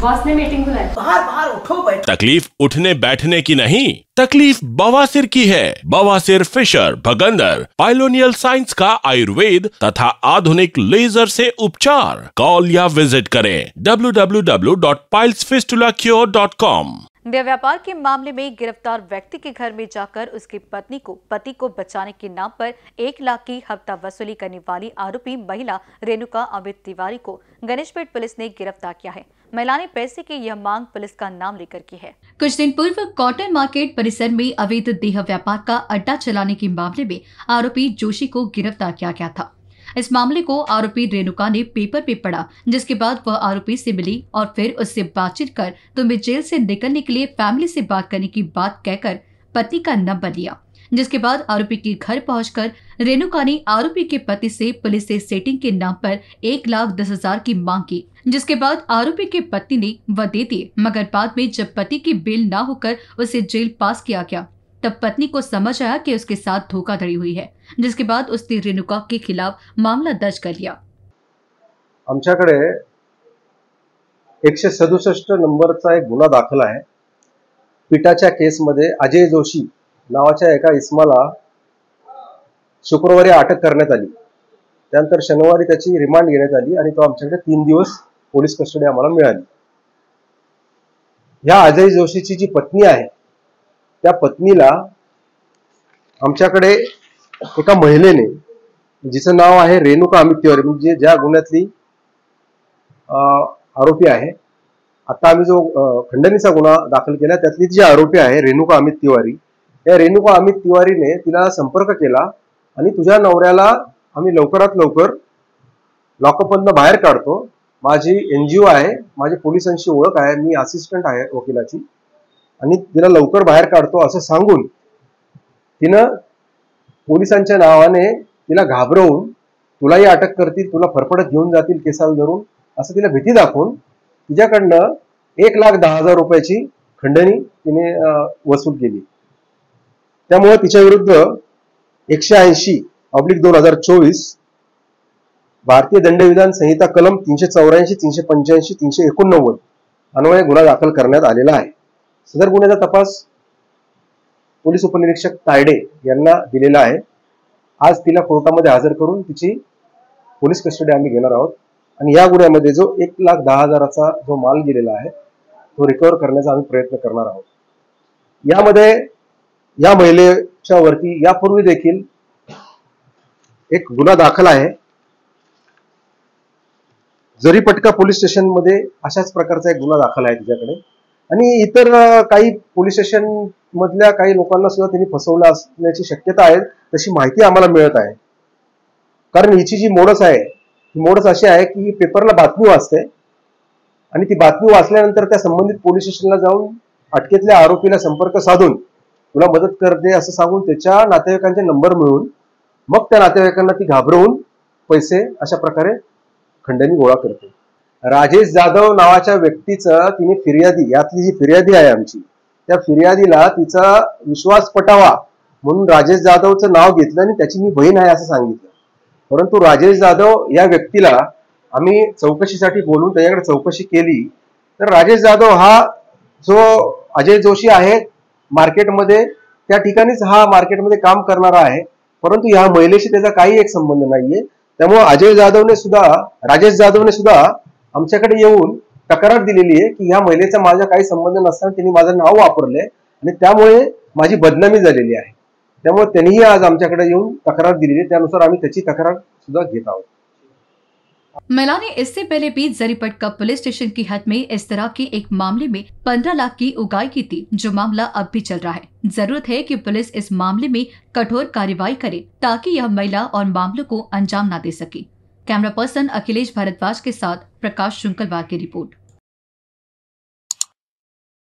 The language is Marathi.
बॉस ने मीटिंग बुलाई। बाहर बाहर उठो बैठो। तकलीफ़ उठने बैठने की नहीं तकलीफ़ बवासीर की है। बवासीर फिशर भगंदर पाइलोनियल साइंस का आयुर्वेद तथा आधुनिक लेजर से उपचार। कॉल या विज़िट करें www.pilesfistulacure.com देह व्यापार के मामले में गिरफ़्तार व्यक्ति के घर में जाकर उसकी पत्नी को पति को बचाने के नाम पर एक लाख की हफ़्ता वसूली करने वाली आरोपी महिला रेणुका अमित तिवारी को गणेशपेट पुलिस ने गिरफ़्तार किया है। महिला ने पैसे की यह मांग पुलिस का नाम लेकर की है। कुछ दिन पूर्व कॉटन मार्केट परिसर में अवैध देह व्यापार का अड्डा चलाने के मामले में आरोपी जोशी को गिरफ़्तार किया गया था। इस मामले को आरोपी रेणुका ने पेपर पे पढ़ा, जिसके बाद वह आरोपी से मिली और फिर उससे बातचीत कर, तुम्हें जेल से निकलने के लिए फैमिली से बात करने की बात कहकर पति का नंबर लिया। जिसके बाद आरोपी के घर पहुंचकर रेणुका ने आरोपी के पति से पुलिस से सेटिंग के नाम पर एक लाख दस हज़ार की मांग की, जिसके बाद आरोपी के पति ने वह दे दिए। मगर बाद में जब पति की बेल न होकर उसे जेल पास किया गया, तब पत्नी को समझ आया कि उसके साथ धोखाधड़ी हुई है, जिसके बाद उसने रेणुका के खिलाफ मामला दर्ज कर लिया। आमच्याकडे एकशे सदुसष्ट नंबरचा एक गुना दाखल आहे. पिठाच्या केसमध्ये अजय जोशी नावाच्या एका इस्माला शुक्रवारी अटक करण्यात आली. त्यानंतर शनिवारी त्याची रिमांड घेण्यात आली आणि तो आमच्याकडे तीन दिवस पोलीस कस्टडी आम्हाला मिळाली. ह्या अजय जोशीची जी पत्नी आहे त्या पत्नीला आमच्याकडे एका महिलेने जिचं नाव आहे रेणुका अमित तिवारी म्हणजे ज्या गुन्ह्यातली अं, आरोपी आहे आता आम्ही जो खंडणीचा गुन्हा दाखल केला त्यातली जी आरोपी आहे रेणुका अमित तिवारी या रेणुका अमित तिवारीने तिला संपर्क केला आणि तुझ्या नवऱ्याला आम्ही लवकरात लवकर लॉकअपमधनं बाहेर काढतो. माझी एन जी ओ आहे माझी पोलिसांशी ओळख आहे मी असिस्टंट आहे वकिलाची आणि तिला लवकर बाहेर काढतो असं सांगून तिनं पोलिसांच्या नावाने तिला घाबरवून तुलाही अटक करतील तुला फरफडत घेऊन जातील केसाला धरून असं तिला भीती दाखवून तिच्याकडनं एक लाख दहा हजार रुपयाची खंडणी तिने वसूल केली. त्यामुळे तिच्या विरुद्ध एकशे ऐंशी ऑब्लिक दोन हजार चोवीस भारतीय दंडविधान संहिता कलम तीनशे चौऱ्याऐंशी तीनशे पंच्याऐंशी तीनशे एकोणनव्वद अन्वये गुन्हा दाखल करण्यात आलेला आहे. सदर गुन्ह्याचा तपास पोलीस उपनिरीक्षक तायडे यांना दिलेला आहे. आज तिला कोर्टामध्ये हजर करून तिची पोलीस कस्टडी आम्ही घेणार आहोत. आणि या गुन्ह्यामध्ये जो एक लाख दहा हजाराचा जो माल गेलेला आहे तो रिकव्हर करण्याचा आम्ही प्रयत्न करणार आहोत. यामध्ये या महिलेच्या वरती यापूर्वी देखील एक गुन्हा दाखल आहे. जरीपटका पोलीस स्टेशनमध्ये अशाच प्रकारचा एक गुन्हा दाखल आहे तिच्याकडे. आणि इतर काही पोलीस स्टेशन मधल्या काही लोकांना सुद्धा त्यांनी फसवलं असण्याची शक्यता आहे तशी माहिती आम्हाला मिळत आहे. कारण हिची जी मोडस आहे ही मोडस अशी आहे की पेपरला बातमी वाचते आणि ती बातमी वाचल्यानंतर त्या संबंधित पोलीस स्टेशनला जाऊन अटकेतल्या आरोपीला संपर्क साधून तुला मदत करते असं सांगून त्याच्या नातेवाईकांचे नंबर मिळून मग त्या नातेवाईकांना ती घाबरवून पैसे अशा प्रकारे खंडणी गोळा करते. राजेश जाधव नावाच्या व्यक्तीचं तिने फिर्यादी यातली जी फिर्यादी आहे आमची त्या फिर्यादीला तिचा विश्वास पटावा म्हणून राजेश जाधवचं नाव घेतलं आणि त्याची मी बहीण आहे असं सांगितलं. परंतु राजेश जाधव या व्यक्तीला आम्ही चौकशीसाठी बोलून त्याच्याकडे चौकशी केली. तर राजेश जाधव हा जो अजय जोशी आहे मार्केटमध्ये त्या ठिकाणीच हा मार्केटमध्ये काम करणारा आहे. परंतु ह्या महिलेशी त्याचा काही एक संबंध नाहीये. त्यामुळे अजय जाधवने सुद्धा राजेश जाधवने सुद्धा आमच्याकडे येऊन तक्रार दिलेली आहे की ह्या महिलेचा माझा काही संबंध नसताना त्यांनी माझं नाव वापरलंय आणि त्यामुळे माझी बदनामी झालेली आहे. त्यामुळे त्यांनीही आज आमच्याकडे येऊन तक्रार दिलेली आहे. त्यानुसार आम्ही त्याची तक्रार सुद्धा घेत आहोत. महिला ने इससे पहले भी जरीपट का पुलिस स्टेशन की हद में इस तरह के एक मामले में 15 लाख की उगाई की थी, जो मामला अब भी चल रहा है। ज़रूरत है कि पुलिस इस मामले में कठोर कार्रवाई करे, ताकि यह महिला और मामलों को अंजाम न दे सके। कैमरा पर्सन अखिलेश भारद्वाज के साथ प्रकाश शुंकलवार की रिपोर्ट।